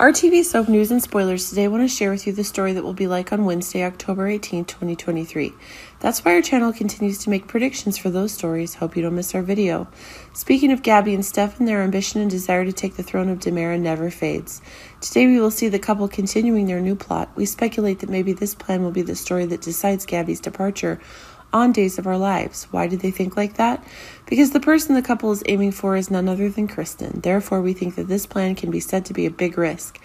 RTV Soap News and Spoilers today I want to share with you the story that will be like on Wednesday, October 18, 2023. That's why our channel continues to make predictions for those stories. Hope you don't miss our video. Speaking of Gabi and Stefan, their ambition and desire to take the throne of DiMera never fades. Today we will see the couple continuing their new plot. We speculate that maybe this plan will be the story that decides Gabi's departure on Days of Our Lives. Why do they think like that? Because the person the couple is aiming for is none other than Kristen. Therefore, we think that this plan can be said to be a big risk.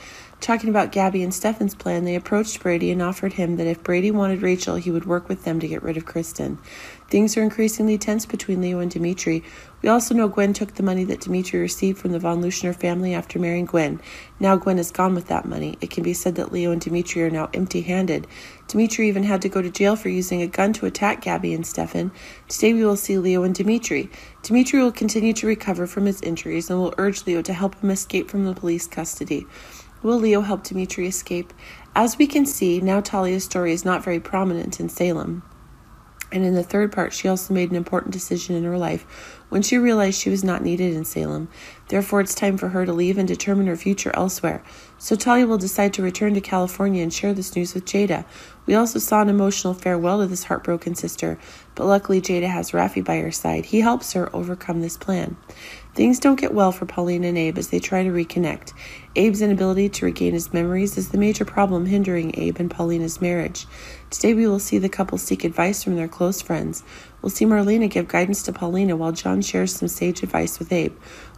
Talking about Gabi and Stefan's plan, they approached Brady and offered him that if Brady wanted Rachel, he would work with them to get rid of Kristen. Things are increasingly tense between Leo and Dimitri. We also know Gwen took the money that Dimitri received from the von Leuschner family after marrying Gwen. Now Gwen is gone with that money. It can be said that Leo and Dimitri are now empty handed. Dimitri even had to go to jail for using a gun to attack Gabi and Stefan. Today we will see Leo and Dimitri. Dimitri will continue to recover from his injuries and will urge Leo to help him escape from the police custody. Will Leo help Dimitri escape? As we can see, now Talia's story is not very prominent in Salem. And in the third part, she also made an important decision in her life when she realized she was not needed in Salem. Therefore, it's time for her to leave and determine her future elsewhere. So Talia will decide to return to California and share this news with Jada. We also saw an emotional farewell to this heartbroken sister, but luckily Jada has Rafi by her side. He helps her overcome this plan. Things don't get well for Pauline and Abe as they try to reconnect. Abe's inability to regain his memories is the major problem hindering Abe and Paulina's marriage. Today we will see the couple seek advice from their close friends. We'll see Marlena give guidance to Paulina while John shares some sage advice with Abe.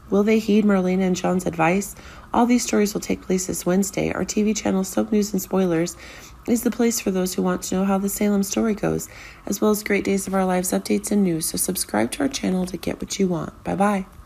Will they heed Marlena and John's advice? All these stories will take place this Wednesday. Our TV channel, Soap News and Spoilers, is the place for those who want to know how the Salem story goes, as well as great days of our lives updates and news. So subscribe to our channel to get what you want. Bye bye.